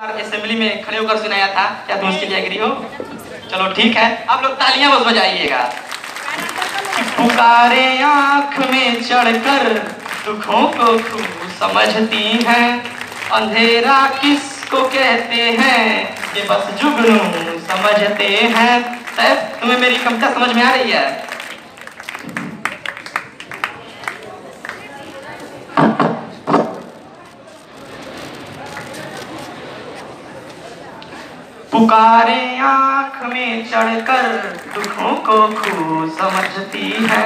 Assembly में खड़े होकर सुनाया था, क्या तुम उसके लिए एग्री हो? चलो ठीक है, आप लोग तालियाँ बस बजाइएगा। पुकारे आँख में चढ़कर, दुखों को खूब समझती हैं। अंधेरा किसको कहते हैं? ये बस जुगनू समझते हैं। तुम्हें मेरी कविता समझ में आ रही है? पुकारे आँख में चढ़कर दुखों को खूब समझती है।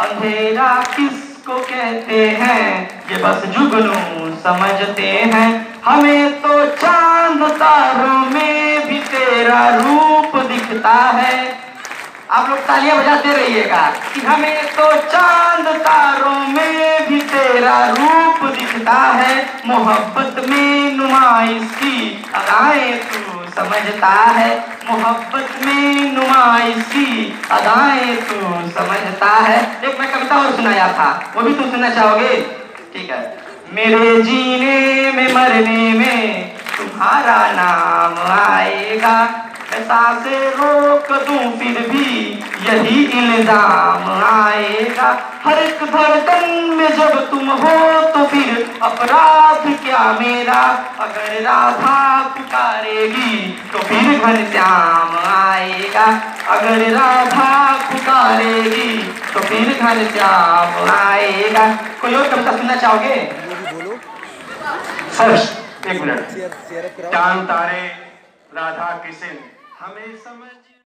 अंधेरा किसको कहते हैं? ये बस जुगनू समझते हैं। हमें तो चाँद तारों में भी तेरा रूप दिखता है। आप लोग तालियाँ बजाते रहिएगा कि हमें तो चाँद तारों में भी तेरा रूप दिखता है मोहब्बत में नुमाइश। की अदाएँ तू समझता है मोहब्बत में नुमाइश। की अदाएँ तू समझता है। एक मैं कविता और सुनाया था, वो भी तुम सुनना चाहोगे? ठीक है। मेरे जीने में मरने में तुम्हारा नाम आएगा। साँसें रोक दूँ फिर भी यही इल्ज़ाम आएगा हर एक धड़कन में जब तुम हो तो फिर अपराध क्या मेरा? अगर राधा पुकारेगी तो फिर घनश्याम आएगा। अगर राधा पुकारेगी तो फिर घनश्याम आएगा। कोई और कविता सुनना चाहोगे? बोलो सर एक मिनट। चाँद तारे राधा किशन। हमें समझ